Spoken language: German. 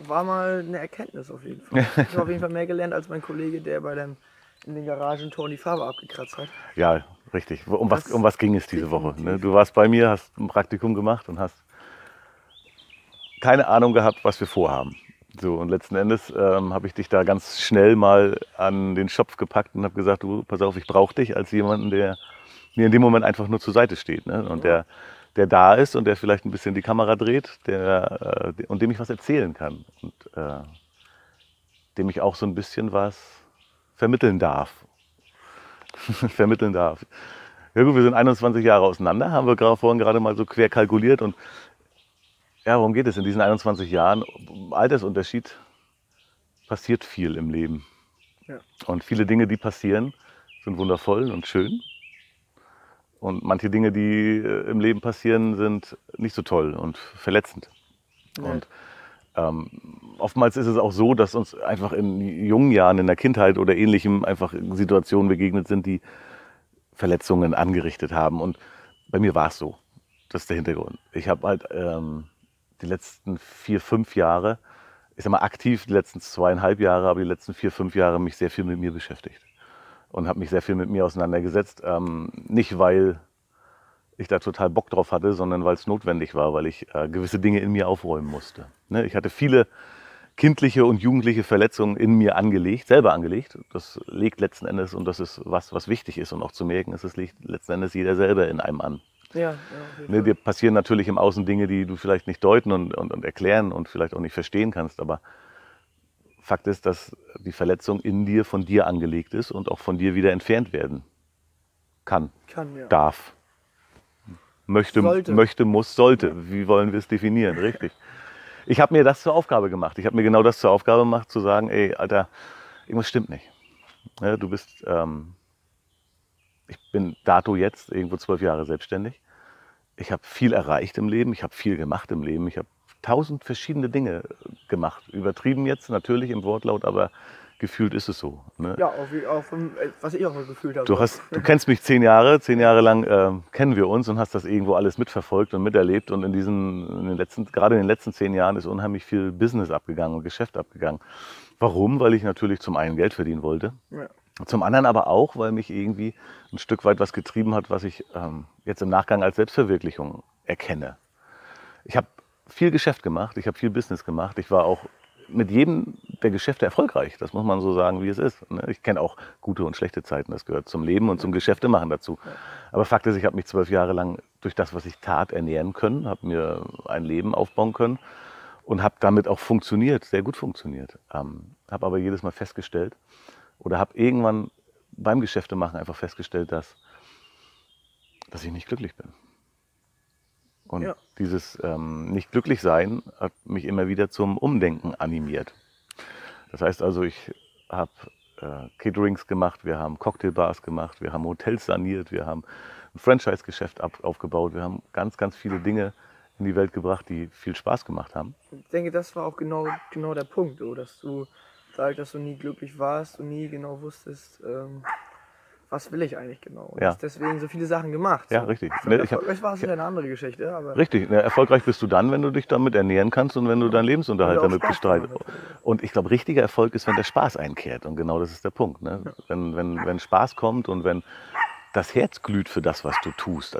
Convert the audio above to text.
war mal eine Erkenntnis auf jeden Fall. Ich habe auf jeden Fall mehr gelernt als mein Kollege, der bei dem in den Garagentoren die Farbe abgekratzt hat. Ja, richtig. Um was, um was ging es diese Woche? Ne? definitiv. Du warst bei mir, hast ein Praktikum gemacht und hast keine Ahnung gehabt, was wir vorhaben. So, und letzten Endes ähm, habe ich dich da ganz schnell mal an den Schopf gepackt und habe gesagt, du, pass auf, ich brauche dich als jemanden, der mir in dem Moment einfach nur zur Seite steht. Ne? Und der, der da ist und der vielleicht ein bisschen die Kamera dreht der, äh, und dem ich was erzählen kann. Und äh, dem ich auch so ein bisschen was vermitteln darf. vermitteln darf. Ja gut, wir sind 21 Jahre auseinander, haben wir gerade vorhin gerade mal so quer kalkuliert und ja, worum geht es in diesen 21 Jahren? Altersunterschied passiert viel im Leben. Ja. Und viele Dinge, die passieren, sind wundervoll und schön. Und manche Dinge, die äh, im Leben passieren, sind nicht so toll und verletzend. Nee. Und ähm, oftmals ist es auch so, dass uns einfach in jungen Jahren, in der Kindheit oder ähnlichem einfach Situationen begegnet sind, die Verletzungen angerichtet haben. Und bei mir war es so. Das ist der Hintergrund. Ich habe halt ähm, die letzten vier, fünf Jahre, ich sag mal aktiv die letzten zweieinhalb Jahre, aber die letzten vier, fünf Jahre mich sehr viel mit mir beschäftigt. Und habe mich sehr viel mit mir auseinandergesetzt. Ähm, nicht, weil ich da total Bock drauf hatte, sondern weil es notwendig war, weil ich äh, gewisse Dinge in mir aufräumen musste. Ne? Ich hatte viele kindliche und jugendliche Verletzungen in mir angelegt, selber angelegt. Das legt letzten Endes, und das ist was, was wichtig ist und auch zu merken ist, es legt letzten Endes jeder selber in einem an. Ja, ja, Ne, dir passieren natürlich im Außen Dinge, die du vielleicht nicht deuten und, und, und erklären und vielleicht auch nicht verstehen kannst, aber Fakt ist, dass die Verletzung in dir von dir angelegt ist und auch von dir wieder entfernt werden kann, Kann, ja. darf, möchte, Sollte. möchte muss, sollte. Wie wollen wir es definieren? Richtig. Ich habe mir das zur Aufgabe gemacht. Ich habe mir genau das zur Aufgabe gemacht, zu sagen, ey, Alter, irgendwas stimmt nicht. Ja, du bist, ähm, ich bin dato jetzt irgendwo zwölf Jahre selbstständig. Ich habe viel erreicht im Leben, ich habe viel gemacht im Leben, ich habe tausend verschiedene Dinge gemacht. Übertrieben jetzt natürlich im Wortlaut, aber gefühlt ist es so. Ne? Ja, auch, auch äh, was ich auch so gefühlt habe. Du, hast, du kennst mich zehn Jahre, zehn Jahre lang ähm, kennen wir uns und hast das irgendwo alles mitverfolgt und miterlebt. Und in diesen, in den letzten, gerade in den letzten zehn Jahren ist unheimlich viel Business abgegangen und Geschäft abgegangen. Warum? Weil ich natürlich zum einen Geld verdienen wollte, Ja. zum anderen aber auch, weil mich irgendwie ein Stück weit was getrieben hat, was ich ähm, jetzt im Nachgang als Selbstverwirklichung erkenne. Ich habe viel Geschäft gemacht, ich habe viel Business gemacht. Ich war auch mit jedem der Geschäfte erfolgreich. Das muss man so sagen, wie es ist. ne? Ich kenne auch gute und schlechte Zeiten. Das gehört zum Leben und zum Geschäftemachen dazu. Aber Fakt ist, ich habe mich zwölf Jahre lang durch das, was ich tat, ernähren können, habe mir ein Leben aufbauen können und habe damit auch funktioniert, sehr gut funktioniert. Ähm, habe aber jedes Mal festgestellt oder habe irgendwann beim Geschäftemachen einfach festgestellt, dass, dass ich nicht glücklich bin. Und Ja. dieses ähm, nicht glücklich sein hat mich immer wieder zum Umdenken animiert. Das heißt also, ich habe äh, Caterings gemacht, wir haben Cocktailbars gemacht, wir haben Hotels saniert, wir haben ein Franchise-Geschäft aufgebaut, wir haben ganz, ganz viele Dinge in die Welt gebracht, die viel Spaß gemacht haben. Ich denke, das war auch genau, genau der Punkt, so, dass du sagst, dass du nie glücklich warst und nie genau wusstest, ähm, was will ich eigentlich genau. Und Ja. hast deswegen so viele Sachen gemacht. Ja, so. richtig. Ne, erfolgreich war es wieder eine andere Geschichte, aber Richtig, ne, erfolgreich bist du dann, wenn du dich damit ernähren kannst und wenn du deinen Lebensunterhalt damit bestreitest. Und ich glaube, richtiger Erfolg ist, wenn der Spaß einkehrt. Und genau das ist der Punkt. Ne? Wenn, wenn, wenn Spaß kommt und wenn das Herz glüht für das, was du tust.